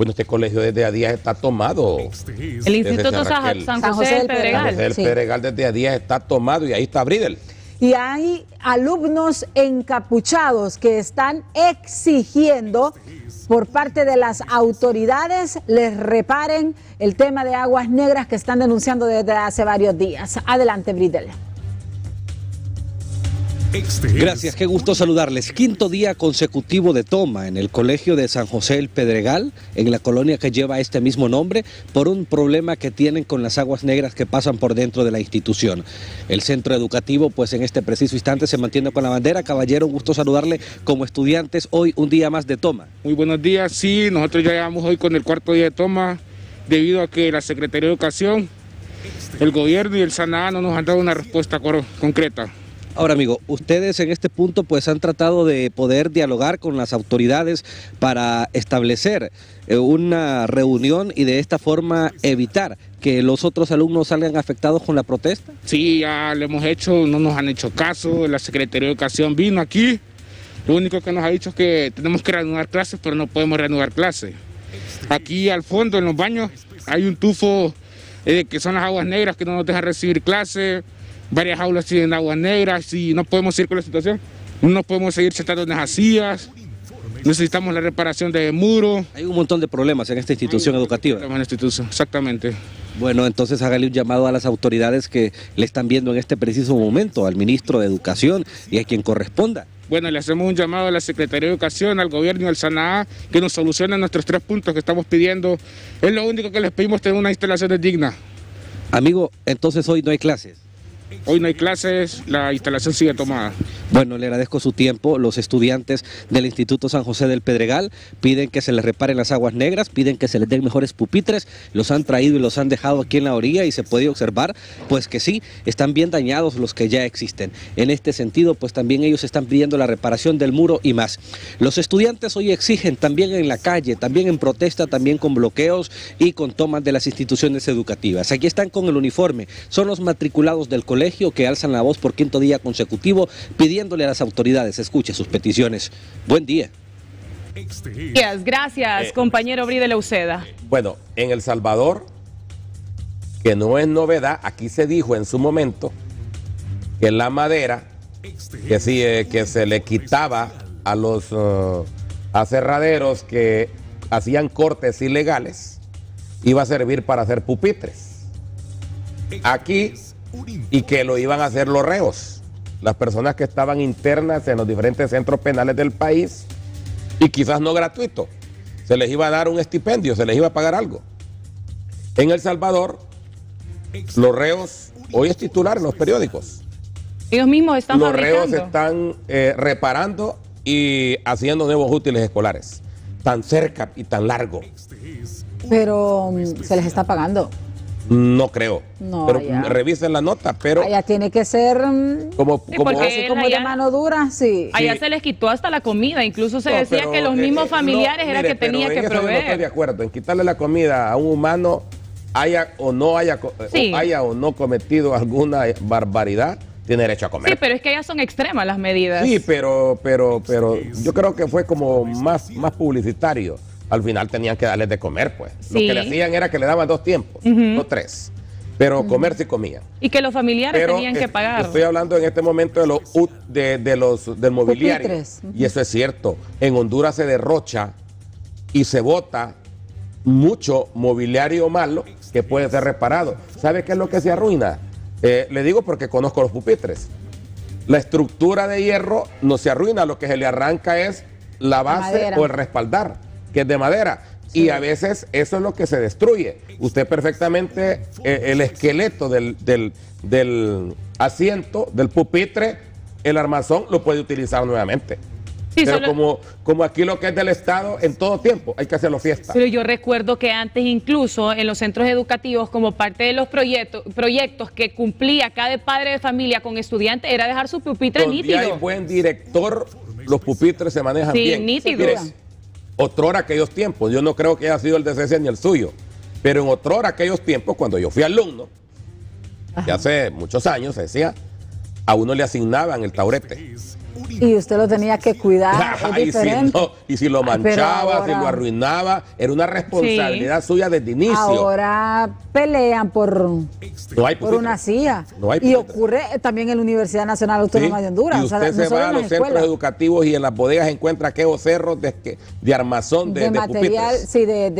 Bueno, este colegio desde a días está tomado. El Instituto San, José, del Pedregal. San José del Pedregal desde a días está tomado y ahí está Bridel. Y hay alumnos encapuchados que están exigiendo por parte de las autoridades les reparen el tema de aguas negras que están denunciando desde hace varios días. Adelante, Bridel. Gracias, qué gusto saludarles. Quinto día consecutivo de toma en el Colegio de San José el Pedregal, en la colonia que lleva este mismo nombre, por un problema que tienen con las aguas negras que pasan por dentro de la institución. El centro educativo, pues en este preciso instante se mantiene con la bandera. Caballero, gusto saludarle como estudiantes. Hoy un día más de toma. Muy buenos días, sí, nosotros ya llevamos hoy con el cuarto día de toma, debido a que la Secretaría de Educación, el gobierno y el SANA no nos han dado una respuesta concreta. Ahora, amigo, ustedes en este punto pues han tratado de poder dialogar con las autoridades para establecer eh, una reunión y de esta forma evitar que los otros alumnos salgan afectados con la protesta. Sí, ya lo hemos hecho, no nos han hecho caso, la Secretaría de Educación vino aquí, lo único que nos ha dicho es que tenemos que reanudar clases, pero no podemos reanudar clases. Aquí al fondo, en los baños, hay un tufo eh, que son las aguas negras que no nos dejan recibir clases varias aulas tienen aguas negras y no podemos seguir con la situación. No podemos seguir sentando en las sillas. Necesitamos la reparación de muro. Hay un montón de problemas en esta institución educativa. En la institución, exactamente. Bueno, entonces hágale un llamado a las autoridades que le están viendo en este preciso momento, al ministro de Educación y a quien corresponda. Bueno, le hacemos un llamado a la Secretaría de Educación, al gobierno y al SANA que nos solucionen nuestros tres puntos que estamos pidiendo. Es lo único que les pedimos, tener una instalación digna. Amigo, entonces hoy no hay clases. Hoy no hay clases, la instalación sigue tomada. Bueno, le agradezco su tiempo. Los estudiantes del Instituto San José del Pedregal piden que se les reparen las aguas negras, piden que se les den mejores pupitres. Los han traído y los han dejado aquí en la orilla y se puede observar, pues que sí, están bien dañados los que ya existen. En este sentido, pues también ellos están pidiendo la reparación del muro y más. Los estudiantes hoy exigen también en la calle, también en protesta, también con bloqueos y con tomas de las instituciones educativas. Aquí están con el uniforme. Son los matriculados del colegio que alzan la voz por quinto día consecutivo pidiendo a las autoridades escuche sus peticiones. Buen día. Gracias, gracias eh, compañero Bride Leuceda. Bueno, en El Salvador, que no es novedad, aquí se dijo en su momento que la madera que, sí, eh, que se le quitaba a los uh, aserraderos que hacían cortes ilegales iba a servir para hacer pupitres. Aquí y que lo iban a hacer los reos las personas que estaban internas en los diferentes centros penales del país y quizás no gratuito. Se les iba a dar un estipendio, se les iba a pagar algo. En El Salvador, los reos, hoy es titular en los periódicos. Ellos mismos están Los reos están eh, reparando y haciendo nuevos útiles escolares. Tan cerca y tan largo. Pero mm, se les está pagando. No creo. pero revisen la nota, pero. Allá tiene que ser. Mm, como, como, de mano dura, sí. Allá se les quitó hasta la comida. Incluso se decía que los mismos eh, familiares era que tenía que proveer. No estoy de acuerdo. En quitarle la comida a un humano, haya o no haya, o haya o no cometido alguna barbaridad tiene derecho a comer. Sí, pero es que allá son extremas las medidas. Sí, pero, pero, pero yo creo que fue como más, más publicitario al final tenían que darles de comer, pues. Lo que le hacían era que le daban dos tiempos, no tres. Pero comer sí comían. Y que los familiares tenían que pagar. Estoy hablando en este momento de los, de, los del mobiliario. Y eso es cierto. En Honduras se derrocha y se bota mucho mobiliario malo que puede ser reparado. ¿Sabe qué es lo que se arruina? Eh, le digo porque conozco los pupitres. La estructura de hierro no se arruina, lo que se le arranca es la base o el respaldar que es de madera. Y a veces eso es lo que se destruye. Usted perfectamente, eh, el esqueleto del, del, asiento, del pupitre, el armazón, lo puede utilizar nuevamente. pero como, como aquí lo que es del Estado, en todo tiempo hay que hacerlo fiesta. Pero yo recuerdo que antes incluso en los centros educativos, como parte de los proyectos, proyectos que cumplía cada padre de familia con estudiantes, era dejar su pupitre Donde nítido. hay buen director, los pupitres se manejan sí, bien. Nítido otrora aquellos tiempos, yo no creo que haya sido el de César ni el suyo, pero en otrora aquellos tiempos, cuando yo fui alumno, ya hace muchos años, se decía, a uno le asignaban el taurete. Y usted lo tenía que cuidar. es y, si no, y si lo manchaba, si lo arruinaba, era una responsabilidad suya desde inicio. Ahora pelean por, por una silla. y ocurre también en la Universidad Nacional Autónoma de Honduras. Y usted se va a los centros educativos y en las bodegas encuentra aquellos cerros de, de armazón, de, material, sí, de